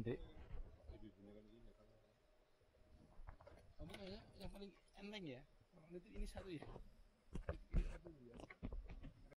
nanti yang paling enteng ya. Ini satu ya.